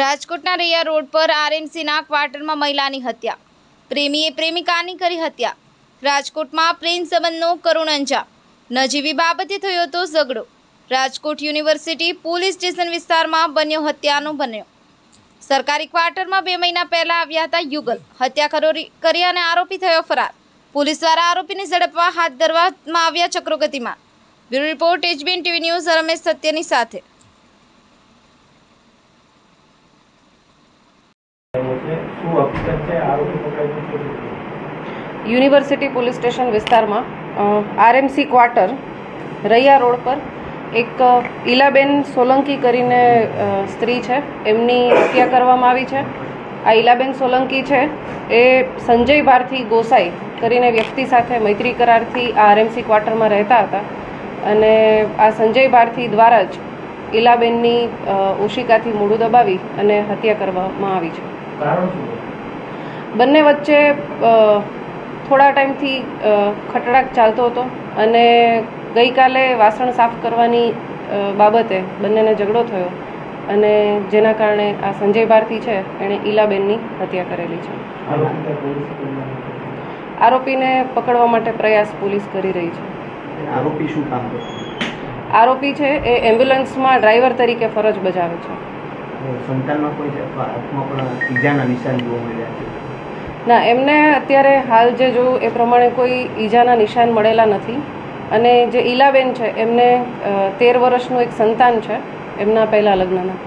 રાજકોટના રૈયા રોડ પર આરએમસીના ક્વાર્ટરમાં મહિલાની હત્યા. પ્રેમીએ પ્રેમિકાની કરી હત્યા. રાજકોટમાં પ્રેમ સંબંધનો કરુણ અંજામ. નજીવી બાબતે થયો હતો ઝઘડો. રાજકોટ યુનિવર્સિટી પોલીસ સ્ટેશન વિસ્તારમાં બન્યો હત્યાનો બન્યો. સરકારી ક્વાર્ટરમાં બે મહિના પહેલા આવ્યા હતા યુગલ. હત્યા કરી અને આરોપી થયો ફરાર. પોલીસ દ્વારા આરોપીને ઝડપવા હાથ ધરવામાં આવ્યા ચક્રોગતિમાં bureau report, HBN TV news, Ramesh સત્યની સાથે આવ્યો છે શું હકીકત છે આરોપી પકડાઈ ગયો છે યુનિવર્સિટી પોલીસ સ્ટેશન વિસ્તારમાં આરએમસી ક્વાર્ટર, રૈયા રોડ પર એક ઈલાબેન સોલંકી કરીને સ્ત્રી છે. એમની હત્યા કરવામાં આવી છે. આ ઈલાબેન સોલંકી છે. એ સંજય ભારથી ગોસાઈ કરીને વ્યક્તિ સાથે મૈત્રી કરારથી આ આરએમસી ક્વાર્ટરમાં રહેતા હતા. અને આ સંજય ભારથી દ્વારા જ ઈલાબેનની ઓશિકાથી મોઢું દબાવી અને હત્યા કરવામાં આવી છે? બંને વચ્ચે થોડા ટાઈમથી ખટડાક ચાલતો હતો અને ગઈકાલે વાસણ સાફ કરવાની બાબતે બંનેને ઝઘડો થયો અને જેના કારણે આ સંજય ભારતી છે એણે ઈલાબેનની હત્યા કરેલી છે. આરોપીને પકડવા માટે પ્રયાસ પોલીસ કરી રહી છે. આરોપી શું કામ આરોપી છે એ એમ્બ્યુલન્સમાં ડ્રાઈવર તરીકે ફરજ બજાવે છે. સંતાનમાં કોઈ હાથમાં પણ ઈજાના નિશાન જોવા મળ્યા છે? ના એમને અત્યારે હાલ જે જોયું એ પ્રમાણે કોઈ ઈજાના નિશાન મળેલા નથી. અને જે ઈલાબેન છે એમને તેર વર્ષનું એક સંતાન છે એમના પહેલાં લગ્નના.